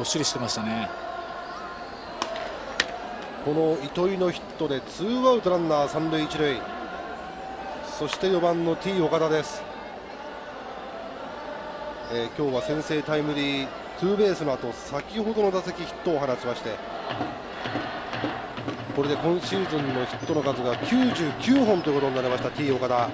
どっしりしてましたね。この糸井のヒットでツーアウトランナー三塁一塁。そして4番の T 岡田です、えー、今日は先制タイムリーツーベースの後先ほどの打席ヒットを放ちまして。これで今シーズンのヒットの数が99本ということになりました T 岡田。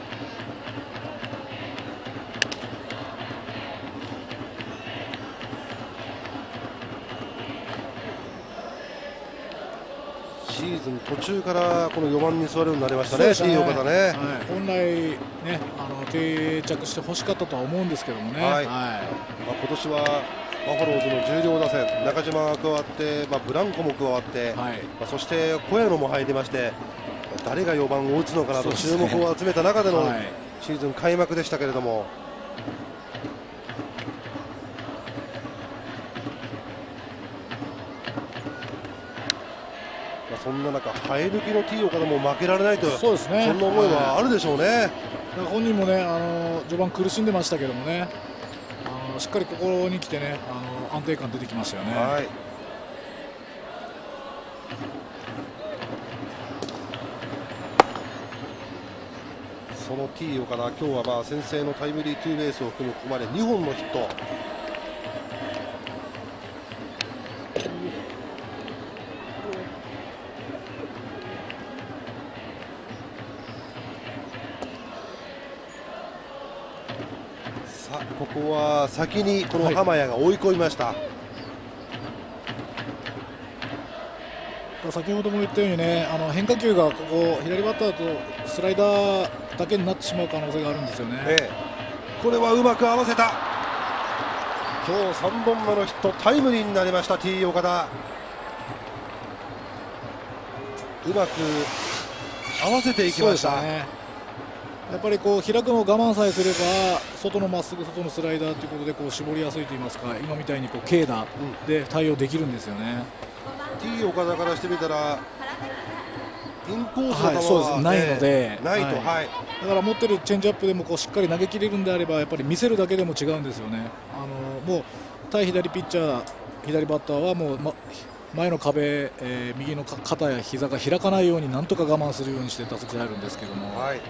シーズン途中からこの4番に座るようになりましたね、T 岡田ね、はい、本来ねあの定着してほしかったとは思うんですけどもね、はい。はい、まあ、今年はバファローズの重量打線中島が加わって、まあ、ブランコも加わって、はい、まあ、そして小山も入りまして誰が4番を打つのかなと注目を集めた中でのシーズン開幕でしたけれども。そんな中、生え抜きの T 岡田も負けられないとそうです、ね、そんな思いはあるでしょうね、はい、本人もねあの序盤苦しんでましたけどもねあのしっかりここに来てねあの安定感出てきましたよね。はいその T 岡田、今日はまあ先制のタイムリーツーベースを含むここまで2本のヒット。ここは先にこの浜谷が追い込みました、はい、先ほども言ったようにねあの変化球がここ左バッターとスライダーだけになってしまう可能性があるんですよね、ええ、これはうまく合わせた。今日3本目のヒットタイムリーになりました T 岡田。うまく合わせていきました。やっぱりこう開くのを我慢さえすれば外のまっすぐ、外のスライダーということでこう絞りやすいと言いますか今みたいにこう軽打で対応できるんですよね。うん、T 岡田からしてみたらインコースの球は、ないので、ないと、はい、だから持ってるチェンジアップでもこうしっかり投げ切れるんであればやっぱり見せるだけでも違うんですよね。あのもう対左ピッチャー左バッターはもう、ま、前の壁、えー、右の肩や膝が開かないようになんとか我慢するようにして打席に入るんですけども。はい